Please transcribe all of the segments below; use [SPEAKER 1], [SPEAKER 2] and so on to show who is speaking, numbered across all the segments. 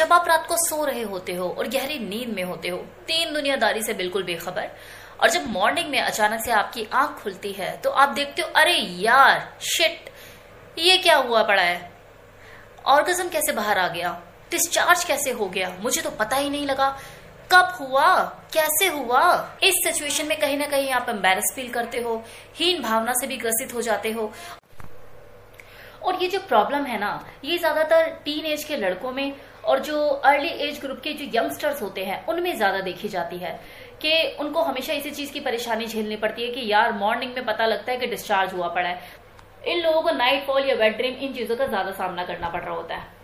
[SPEAKER 1] जब आप रात को सो रहे होते हो और गहरी नींद में होते हो, तीन दुनियादारी से बिल्कुल बेखबर। और जब मॉर्निंग में अचानक से आपकी आँख खुलती है तो आप देखते हो, अरे यार शिट ये क्या हुआ पड़ा है? ऑर्गेजम कैसे बाहर आ गया? डिस्चार्ज कैसे हो गया? मुझे तो पता ही नहीं लगा। कब हुआ? कैसे हुआ? इस सिचुएशन में कहीं ना कहीं आप एम्बेरस फील करते हो, हीन भावना से भी ग्रसित हो जाते हो। और ये जो प्रॉब्लम है ना, ये ज़्यादातर टीन एज के लड़कों में और जो अर्ली एज ग्रुप के जो यंगस्टर्स होते हैं, उनमें ज़्यादा देखी जाती है कि उनको हमेशा इसी चीज़ की परेशानी झेलनी पड़ती है कि यार मॉर्निंग में पता लगता है कि डिस्चार्ज हुआ पड़ा है। इन लोगों को नाइट फॉल या वेट ड्रीम इन चीज़ों का ज़्यादा सामना करना पड़ रहा होता है।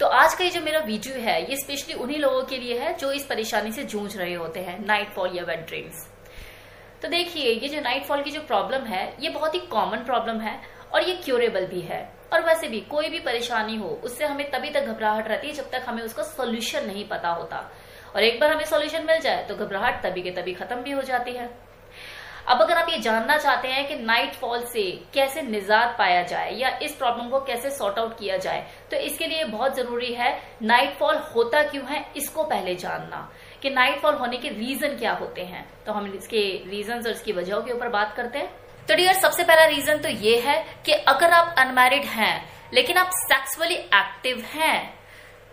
[SPEAKER 1] तो आज का ये जो मेरा वीडियो है, ये स्पेशली उन्हीं लोगों के लिए है जो इस परेशानी से जूझ रहे होते हैं नाइट फॉल या वेट ड्रीम्स तो देखिए, ये जो नाइट फॉल की जो प्रॉब्लम है, ये बहुत ही कॉमन प्रॉब्लम है और ये क्योरेबल भी है। और वैसे भी, कोई भी परेशानी हो, उससे हमें तभी तक घबराहट रहती है जब तक हमें उसका सोल्यूशन नहीं पता होता। और एक बार हमें सोल्यूशन मिल जाए तो घबराहट तभी के तभी खत्म भी हो जाती है। अब अगर आप ये जानना चाहते हैं कि नाइट फॉल से कैसे निजात पाया जाए, या इस प्रॉब्लम को कैसे सॉर्ट आउट किया जाए तो इसके लिए बहुत ज़रूरी है नाइट फॉल होता क्यों है, इसको पहले जानना। कि नाइट फॉल होने के रीजन क्या होते हैं? तो हम इसके रीजन और इसकी वजहों के ऊपर बात करते हैं। तो डियर सबसे पहला रीजन तो ये है कि अगर आप अनमैरिड हैं लेकिन आप सेक्सुअली एक्टिव हैं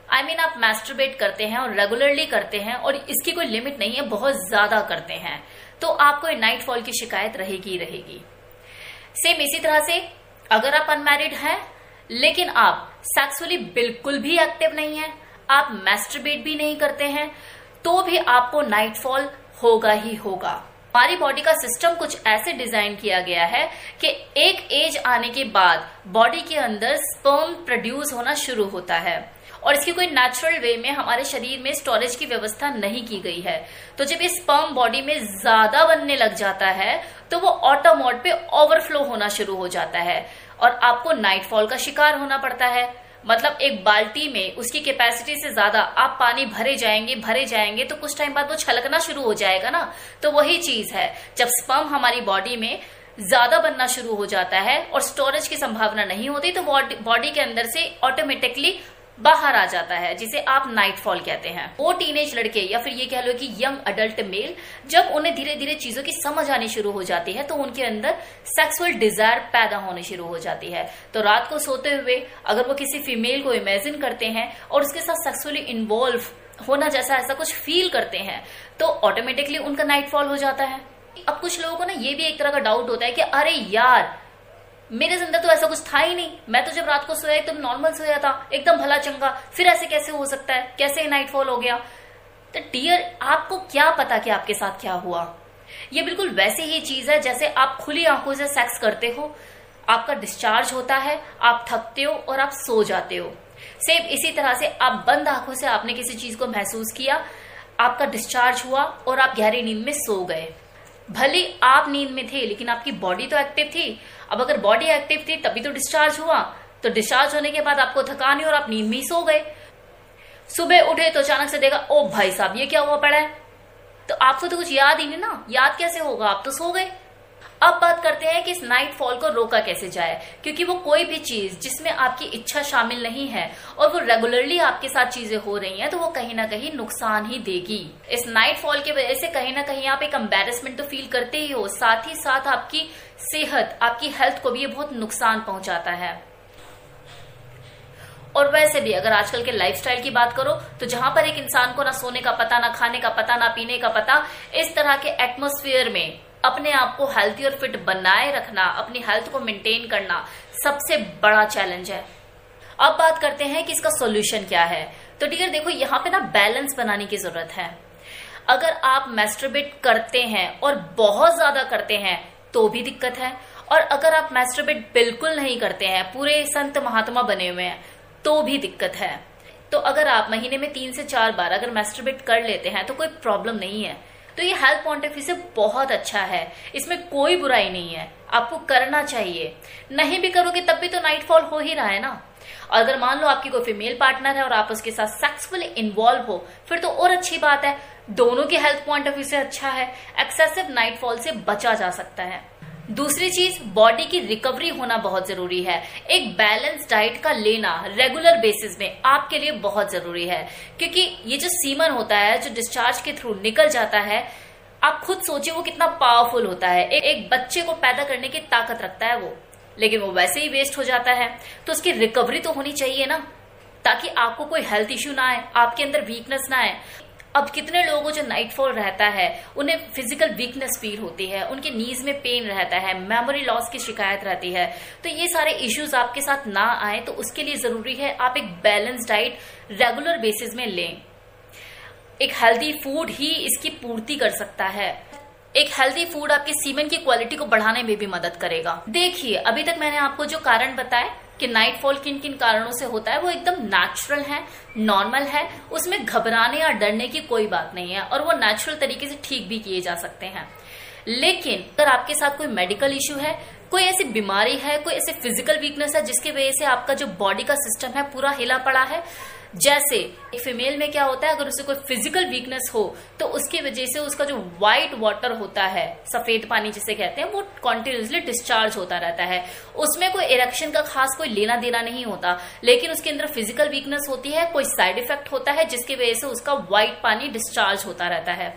[SPEAKER 1] आई I मीन mean, आप मैस्टरबेट करते हैं और रेगुलरली करते हैं और इसकी कोई लिमिट नहीं है बहुत ज़्यादा करते हैं तो आपको नाइट फॉल की शिकायत रहेगी रहेगी। सेम इसी तरह से अगर आप अनमैरिड हैं लेकिन आप सेक्सुअली बिल्कुल भी एक्टिव नहीं है आप मैस्टरबेट भी नहीं करते हैं तो भी आपको नाइट फॉल होगा ही होगा। हमारी बॉडी का सिस्टम कुछ ऐसे डिज़ाइन किया गया है कि एक एज आने के बाद बॉडी के अंदर स्पर्म प्रोड्यूस होना शुरू होता है। और इसकी कोई नेचुरल वे में हमारे शरीर में स्टोरेज की व्यवस्था नहीं की गई है। तो जब ये स्पर्म बॉडी में ज़्यादा बनने लग जाता है तो वो ऑटोमोड पे ओवरफ्लो होना शुरू हो जाता है। और आपको नाइटफॉल का शिकार होना पड़ता है। मतलब एक बाल्टी में उसकी कैपेसिटी से ज़्यादा आप पानी भरे जाएँगे भरे जाएँगे तो कुछ टाइम बाद वो छलकना शुरू हो जाएगा ना। तो वही चीज़ है, जब स्पर्म हमारी बॉडी में ज़्यादा बनना शुरू हो जाता है और स्टोरेज की संभावना नहीं होती तो बॉडी के अंदर से ऑटोमेटिकली बाहर आ जाता है, जिसे आप नाइटफॉल कहते हैं। वो टीनेज लड़के या फिर ये कह लो कि यंग अडल्ट मेल जब उन्हें धीरे धीरे चीज़ों की समझ आनी शुरू हो जाती है तो उनके अंदर सेक्सुअल डिज़ायर पैदा होने शुरू हो जाती है। तो रात को सोते हुए अगर वो किसी फीमेल को इमेजिन करते हैं और उसके साथ सेक्सुअली इन्वॉल्व होना जैसा ऐसा कुछ फील करते हैं तो ऑटोमेटिकली उनका नाइटफॉल हो जाता है। अब कुछ लोगों को ना ये भी एक तरह का डाउट होता है कि अरे यार मेरे अंदर तो ऐसा कुछ था ही नहीं। मैं तो जब रात को सोया, एकदम नॉर्मल सोया था, एकदम भला चंगा। फिर ऐसे कैसे हो सकता है? कैसे नाइटफॉल हो गया? तो डियर आपको क्या पता कि आपके साथ क्या हुआ? ये बिल्कुल वैसे ही चीज़ है जैसे आप खुली आँखों से सेक्स करते हो। आपका डिस्चार्ज होता है, आप थकते हो और आप सो जाते हो। सेम इसी तरह से आप बंद आँखों से आपने किसी चीज़ को महसूस किया, आपका डिस्चार्ज हुआ और आप गहरी नींद में सो गए। भले आप नींद में थे, लेकिन आपकी बॉडी तो एक्टिव थी। अब अगर बॉडी एक्टिव थी, तभी तो डिस्चार्ज हुआ। तो डिस्चार्ज होने के बाद आपको थकान नहीं और आप नींद में सो गए। सुबह उठे तो अचानक से देखा, ओ भाई साहब, ये क्या हुआ पड़ा है? तो आपको तो कुछ याद ही नहीं ना। याद कैसे होगा? आप तो सो गए। अब बात करते हैं कि इस नाइट फॉल को रोका कैसे जाए, क्योंकि वो कोई भी चीज़ जिसमें आपकी इच्छा शामिल नहीं है और वो रेगुलरली आपके साथ चीज़ें हो रही हैं तो वो कहीं ना कहीं नुकसान ही देगी। इस नाइट फॉल की वजह से कहीं ना कहीं आप एक एम्बेरसमेंट तो फील करते ही हो, साथ ही साथ आपकी सेहत, आपकी हेल्थ को भी ये बहुत नुकसान पहुंचाता है। और वैसे भी अगर आजकल के लाइफस्टाइल की बात करो तो जहाँ पर एक इंसान को ना सोने का पता, ना खाने का पता, ना पीने का पता, इस तरह के एटमोस्फियर में अपने आप को हेल्थी और फिट बनाए रखना, अपनी हेल्थ को मेंटेन करना सबसे बड़ा चैलेंज है। अब बात करते हैं कि इसका सॉल्यूशन क्या है। तो डियर देखो, यहाँ पे ना बैलेंस बनाने की ज़रूरत है। अगर आप मैस्ट्रोबेट करते हैं और बहुत ज़्यादा करते हैं तो भी दिक्कत है। और अगर आप मैस्ट्रोबेट बिल्कुल नहीं करते हैं, पूरे संत महात्मा बने हुए हैं तो भी दिक्कत है। तो अगर आप महीने में तीन से चार बार अगर मैस्ट्रोबेट कर लेते हैं तो कोई प्रॉब्लम नहीं है। तो ये हेल्थ पॉइंट ऑफ़ व्यू से बहुत अच्छा है। इसमें कोई बुराई नहीं है। आपको करना चाहिए। नहीं भी करोगे, तब भी तो नाइट फॉल हो ही रहा है ना। और अगर मान लो आपकी कोई फीमेल पार्टनर है और आप उसके साथ सेक्सफुली इन्वॉल्व हो, फिर तो और अच्छी बात है। दोनों के हेल्थ पॉइंट ऑफ़ व्यू से अच्छा है। एक्सेसिव नाइट फॉल से बचा जा सकता है। दूसरी चीज़ बॉडी की रिकवरी होना बहुत ज़रूरी है। एक बैलेंस डाइट का लेना रेगुलर बेसिस में आपके लिए बहुत ज़रूरी है। क्योंकि ये जो सीमन होता है जो डिस्चार्ज के थ्रू निकल जाता है आप खुद सोचिए वो कितना पावरफुल होता है। एक, बच्चे को पैदा करने की ताकत रखता है वो। लेकिन वो वैसे ही वेस्ट हो जाता है। तो उसकी रिकवरी तो होनी चाहिए ना ताकि आपको कोई हेल्थ इश्यू ना आए आपके अंदर वीकनेस ना आए। अब कितने लोगों जो नाइटफॉल रहता है, उन्हें फ़िज़िकल वीकनेस फील होती है, उनके नीज में पेन रहता है मेमोरी लॉस की शिकायत रहती है। तो ये सारे इश्यूज़ आपके साथ ना आए तो उसके लिए ज़रूरी है आप एक बैलेंस डाइट रेगुलर बेसिस में लें। एक हेल्दी फ़ूड ही इसकी पूर्ति कर सकता है। एक हेल्दी फ़ूड आपके सीमेन की क्वालिटी को बढ़ाने में भी मदद करेगा। देखिए, अभी तक मैंने आपको जो कारण बताए कि नाइटफॉल किन किन कारणों से होता है, वो एकदम नेचुरल है नॉर्मल है, उसमें घबराने या डरने की कोई बात नहीं है और वो नेचुरल तरीके से ठीक भी किए जा सकते हैं। लेकिन अगर आपके साथ कोई मेडिकल इश्यू है, कोई ऐसी बीमारी है, कोई ऐसी फ़िज़िकल वीकनेस है जिसकी वजह से आपका जो बॉडी का सिस्टम है पूरा हिला पड़ा है जैसे फीमेल में क्या होता है, अगर उसे कोई फ़िज़िकल वीकनेस हो तो उसकी वजह से उसका जो व्हाइट वाटर होता है, सफ़ेद पानी जिसे कहते हैं, वो कॉन्टिन्यूसली डिस्चार्ज होता रहता है। उसमें कोई इरेक्शन का खास कोई लेना देना नहीं होता, लेकिन उसके अंदर फ़िज़िकल वीकनेस होती है, कोई साइड इफ़ेक्ट होता है, जिसकी वजह से उसका व्हाइट पानी डिस्चार्ज होता रहता है।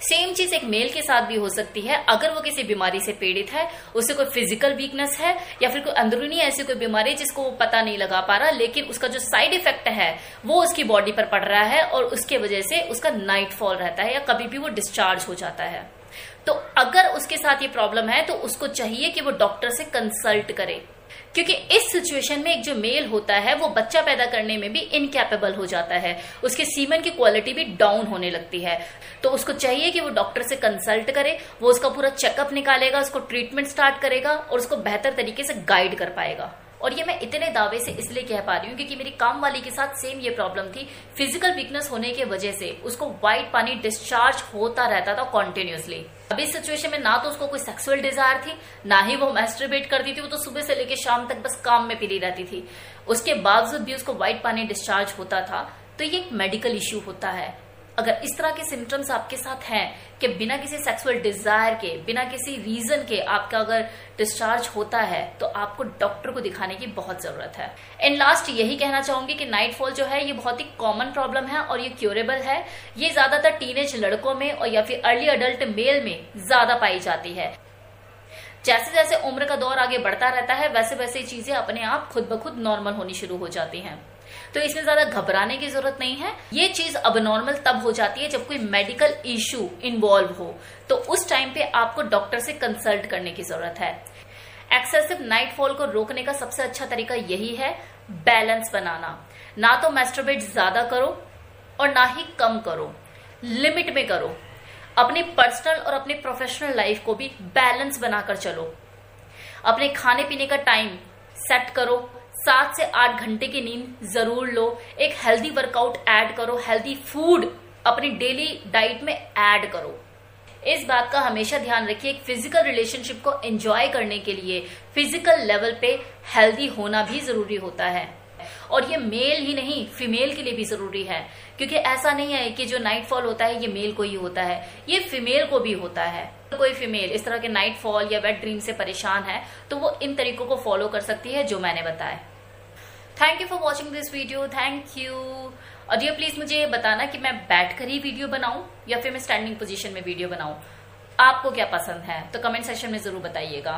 [SPEAKER 1] सेम चीज़ एक मेल के साथ भी हो सकती है, अगर वो किसी बीमारी से पीड़ित है, उसे कोई फ़िज़िकल वीकनेस है, या फिर कोई अंदरूनी ऐसी कोई बीमारी जिसको वो पता नहीं लगा पा रहा, लेकिन उसका जो साइड इफ़ेक्ट है, वो उसकी बॉडी पर पड़ रहा है और उसके वजह से उसका नाइट फॉल रहता है या कभी भी वो डिस्चार्ज हो जाता है। तो अगर उसके साथ ये प्रॉब्लम है तो उसको चाहिए कि वो डॉक्टर से कंसल्ट करे। क्योंकि इस सिचुएशन में एक जो मेल होता है, वो बच्चा पैदा करने में भी इनकेपेबल हो जाता है। उसके सीमन की क्वालिटी भी डाउन होने लगती है। तो उसको चाहिए कि वो डॉक्टर से कंसल्ट करे, वो उसका पूरा चेकअप निकालेगा, उसको ट्रीटमेंट स्टार्ट करेगा और उसको बेहतर तरीके से गाइड कर पाएगा। और ये मैं इतने दावे से इसलिए कह पा रही हूँ क्योंकि मेरी काम वाली के साथ सेम ये प्रॉब्लम थी। फ़िज़िकल वीकनेस होने की वजह से उसको व्हाइट पानी डिस्चार्ज होता रहता था कॉन्टिन्यूसली अभी इस सिचुएशन में ना तो उसको कोई सेक्सुअल डिज़ायर थी, ना ही वो मैस्ट्रिबेट करती थी, वो तो सुबह से लेकर शाम तक बस काम में पीली रहती थी। उसके बावजूद भी उसको व्हाइट पानी डिस्चार्ज होता था। तो ये एक मेडिकल इश्यू होता है। अगर इस तरह के सिम्टम्स आपके साथ हैं कि बिना किसी सेक्सुअल डिज़ायर के, बिना किसी रीजन के आपका अगर डिस्चार्ज होता है तो आपको डॉक्टर को दिखाने की बहुत ज़रूरत है। एंड लास्ट यही कहना चाहूँगी कि नाइट फॉल जो है, ये बहुत ही कॉमन प्रॉब्लम है और ये क्योरेबल है। ये ज़्यादातर टीनेज लड़कों में और या फिर अर्ली अडल्ट मेल में ज़्यादा पाई जाती है। जैसे जैसे उम्र का दौर आगे बढ़ता रहता है, वैसे वैसे चीज़ें अपने आप खुद ब खुद नॉर्मल होनी शुरू हो जाती हैं। तो इसमें ज़्यादा घबराने की ज़रूरत नहीं है। ये चीज़ अब नॉर्मल तब हो जाती है जब कोई मेडिकल इश्यू इन्वॉल्व हो। तो उस टाइम पे आपको डॉक्टर से कंसल्ट करने की ज़रूरत है। एक्सेसिव नाइट फॉल को रोकने का सबसे अच्छा तरीका यही है बैलेंस बनाना। ना तो मेस्ट्रोबेट ज़्यादा करो और ना ही कम करो। लिमिट में करो। अपने पर्सनल और अपने प्रोफेशनल लाइफ को भी बैलेंस बनाकर चलो। अपने खाने पीने का टाइम सेट करो। सात से आठ घंटे की नींद ज़रूर लो। एक हेल्दी वर्कआउट ऐड करो। हेल्दी फ़ूड अपनी डेली डाइट में ऐड करो। इस बात का हमेशा ध्यान रखिए एक फ़िज़िकल रिलेशनशिप को एंजॉय करने के लिए फ़िज़िकल लेवल पे हेल्दी होना भी ज़रूरी होता है। और ये मेल ही नहीं फीमेल के लिए भी ज़रूरी है। क्योंकि ऐसा नहीं है कि जो नाइट फॉल होता है, ये मेल को ही होता है। ये फीमेल को भी होता है। कोई फीमेल इस तरह के नाइट फॉल या वेट ड्रीम से परेशान है तो वो इन तरीकों को फॉलो कर सकती है जो मैंने बताया। Thank you for watching this video thank you और ये प्लीज़ मुझे बताना कि मैं बैठकर ही वीडियो बनाऊँ या फिर मैं स्टैंडिंग पोजीशन में वीडियो बनाऊँ? आपको क्या पसंद है? तो कमेंट सेक्शन में ज़रूर बताइएगा।